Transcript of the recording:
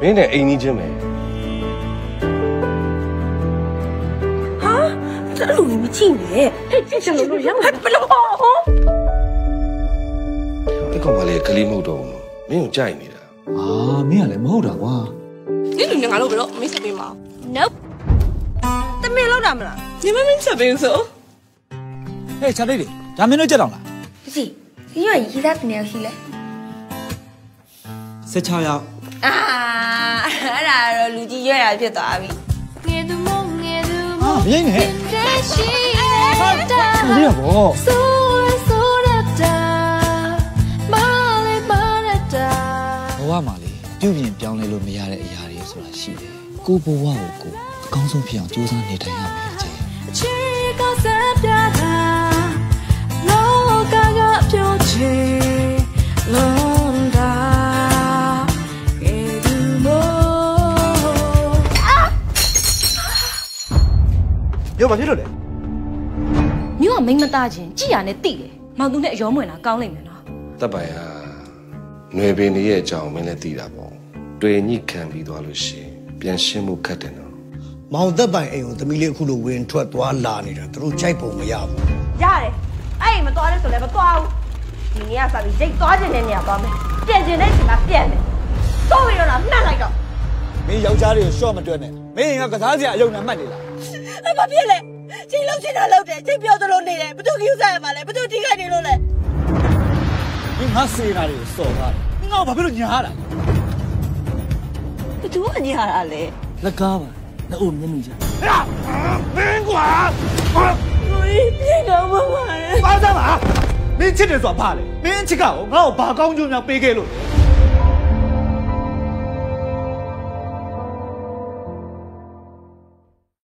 မင်းနဲ့အိမ်ကြီးချင်းပဲဟာအဲ့လိုမျိုးမကြည့်နဲ့ဟဲ့ကြည့်ချင်လို့လို့ရမှာဘယ်လိုဟောအဲ့ကောင်မလေးကလေးမဟုတ်တော့ဘူးမင်းကိုကြိုက်နေတာအာမင်းကလည်းမဟုတ်တာကွာဒီလူငါလို့ဘယ်တော့မင်းဆက်ပေးမအောင် Nope တမင်လောက်တာမလားညီမမင်းချက်ပင်းဆိုဟဲ့ချာလေးလေဒါမင်းတို့ကြက်တော့လားကြည့်ဒီရရေးသားတင်နေရှိလဲ16ယောက်အာ အဲ့ဒါတော့လူကြီးရွက်ရဖြစ်သွားပြီငယ်သူမငယ်သူအာမင်းနဲ့တဲ့ရှိတာချာလေးရပေါ့ဆိုရဆိုရတာမာလေးမာရတာဘဝမှာလေပြုပြင်ပြောင်းလဲလို့မရတဲ့အရာတွေဆိုတာရှိတယ်ကိုဘဝကိုကိုအကောင်းဆုံးဖြစ်အောင်ကြိုးစားနေထိုင်ရမယ် ရောဘာဖြစ်လို့လဲမြို့ကမိမသားချင်းကြည်ရနဲ့တိတယ်မောင်သူနဲ့အယောမွင်လာကောင်းလိမ့်မယ်နော်တပ်ပိုင်ဟာຫນွေပင်တွေရဲ့အကြောင်းမင်းလည်းသိတာပေါ့တွေ့ညှိခံပြီးသွားလို့ရှိရင်ပြန်ရှင်းမှုခက်တယ်နော်မောင်သက်ပိုင်အိမ်ကိုသမီးလေးအခုလိုဝင်ထွက်သွားလာနေတာသူတို့ကြိုက်ပုံမရဘူးရတယ်အဲ့အိမ်မသွားလဲဆိုလည်းမသွားဘူးဒီနေ့ကစပြီးရိတ်သွားခြင်းနဲ့နေရာသွားမယ်ပြန်ခြင်းနဲ့ချိန်ကပြန်မယ်တော့ပြီးတော့လားမှတ်လိုက်တော့ မင်းယောက်ျားတွေကိုရှော့မတွက်နဲ့မင်းကကစားစရာအယုံနဲ့မှတ်နေလားအမပြစ်လေချိန်လုံးချိန်တာလောက်တယ်ချိန်ပြောသလိုနေတယ်ဘသူကိစ္စရမှာလဲဘသူတိခိုက်နေလို့လဲမင်းငါစေနာတွေကိုစော်ထားတယ်မင်းငါ့ကိုဘာဖြစ်လို့ညားတာဘသူကညားတာလဲလက်ကားပါလက်အုပ်မျက်နှာချမင်းကွာဟိုပြေတော့မပါနဲ့ပါစမ်းပါမင်းချစ်တယ်ဆိုတာဘာလဲမင်းချစ်ကကိုငါ့ကိုဘာကောင်းကျိုးများပေးခဲ့လို့လဲ